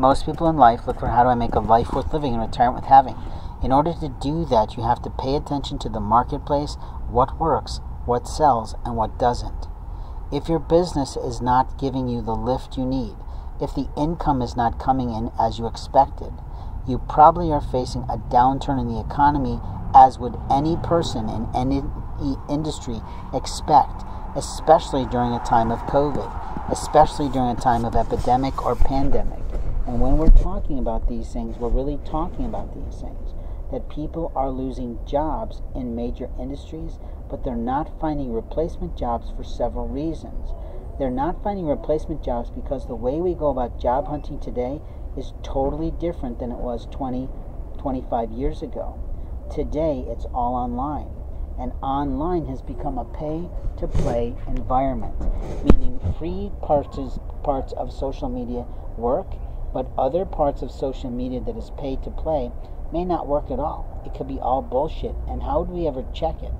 Most people in life look for how do I make a life worth living and retirement worth having. In order to do that, you have to pay attention to the marketplace, what works, what sells, and what doesn't. If your business is not giving you the lift you need, if the income is not coming in as you expected, you probably are facing a downturn in the economy, as would any person in any industry expect, especially during a time of COVID, especially during a time of epidemic or pandemic. And when we're talking about these things, we're really talking about these things that people are losing jobs in major industries, but they're not finding replacement jobs for several reasons. They're not finding replacement jobs because the way we go about job hunting today is totally different than it was 20, 25 years ago. Today, it's all online. And online has become a pay to play environment, meaning free parts, parts of social media work, but other parts of social media that is paid to play may not work at all. It could be all bullshit. And how do we ever check it?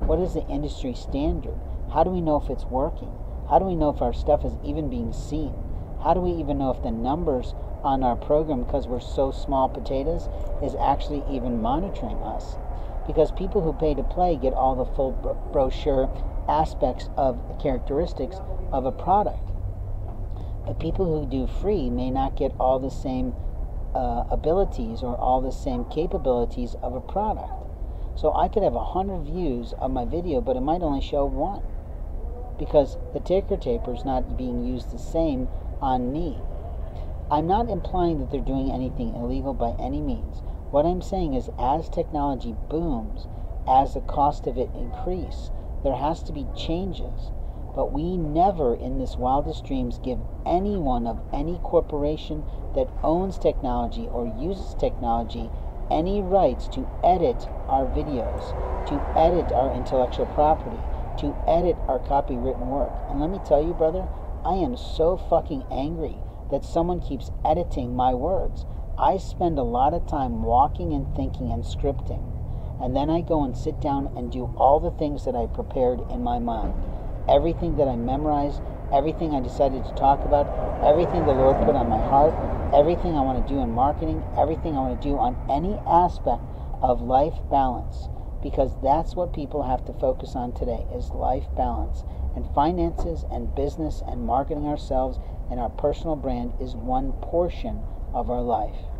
What is the industry standard? How do we know if it's working? How do we know if our stuff is even being seen? How do we even know if the numbers on our program, because we're so small potatoes, is actually even monitoring us? Because people who pay to play get all the full brochure aspects of characteristics of a product. But people who do free may not get all the same uh, abilities or all the same capabilities of a product. So I could have a hundred views of my video, but it might only show one because the ticker taper is not being used the same on me. I'm not implying that they're doing anything illegal by any means. What I'm saying is, as technology booms, as the cost of it increase, there has to be changes. But we never, in this wildest dreams, give anyone of any corporation that owns technology or uses technology any rights to edit our videos, to edit our intellectual property, to edit our copywritten work. And let me tell you, brother, I am so fucking angry that someone keeps editing my words. I spend a lot of time walking and thinking and scripting. And then I go and sit down and do all the things that I prepared in my mind. Everything that I memorized, everything I decided to talk about, everything the Lord put on my heart, everything I want to do in marketing, everything I want to do on any aspect of life balance. Because that's what people have to focus on today is life balance. And finances and business and marketing ourselves and our personal brand is one portion of our life